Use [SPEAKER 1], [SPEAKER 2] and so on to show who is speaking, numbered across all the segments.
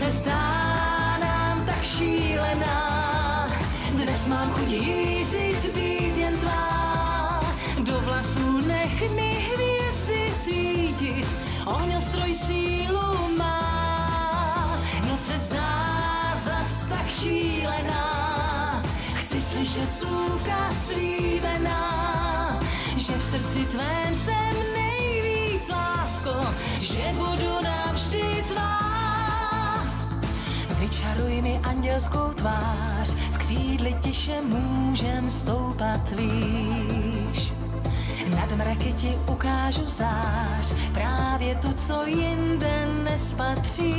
[SPEAKER 1] Se zdá nám tak šílená, dnes mám chuť jířit, být jen tvá. Do vlasů nech mi hvězdy svítit, ohňostroj sílu má. Noc se zdá zas tak šílená, chci slyšet slůvka slíbená, že v srdci tvém jsem nejvíc lásko, že budu Vyčaruj mi andělskou tvář, z křídly tiše můžem stoupat výš. Nad mraky ti ukážu zář, právě tu, co jinde nespatříš.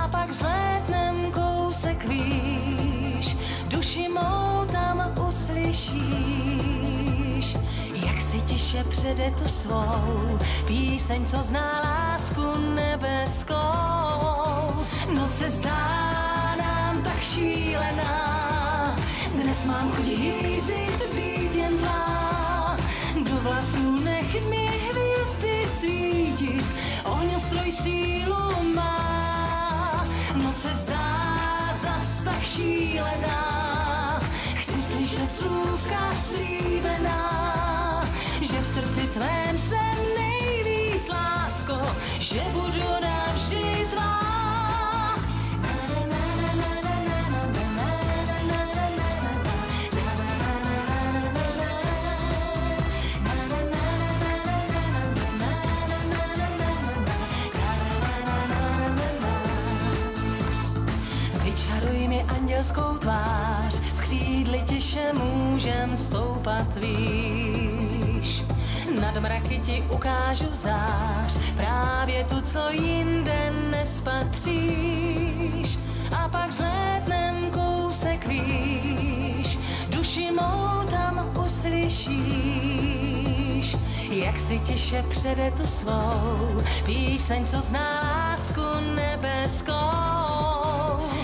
[SPEAKER 1] A pak vzlétnem kousek výš, duši mou tam uslyšíš. Jak si tiše přede tu svou píseň, co zná se zdá nám tak šílená, dnes mám chuť hýřit, být jen tvá. Do vlasů nech mi hvězdy svítit, ohňostroj sílu má. Noc se zdá zas tak šílená, chci slyšet slůvka slíbená, že v srdci tvém jsem nejvíc lásko, že budu Vyčaruj mi andělskou tvář, z křídly tiše můžem stoupat výš. Nad mraky ti ukážu zář, právě tu, co jinde nespatříš. A pak vzlétnem kousek výš, duši mou tam uslyšíš. Jak si tiše přede tu svou píseň, co zná lásku nebeskou.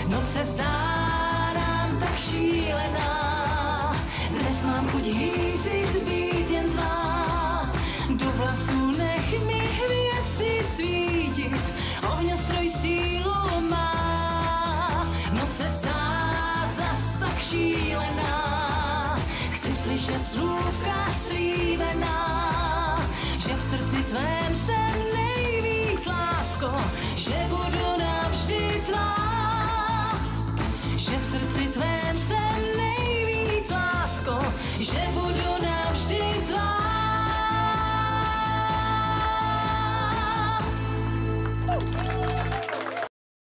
[SPEAKER 1] Noc se zdá nám tak šílená, dnes mám chuť hýřit, být jen tvá. Do vlasů nech mi hvězdy svítit, ohňostroj sílu má. Noc se zdá zas tak šílená, chci slyšet slůvka slíbená, že v srdci tvém jsem nejvíc srdci tvém jsem nejvíc lásko, že budu